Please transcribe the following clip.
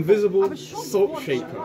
invisible salt shaker.